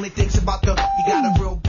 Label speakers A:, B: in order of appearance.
A: only thinks about the, you got a real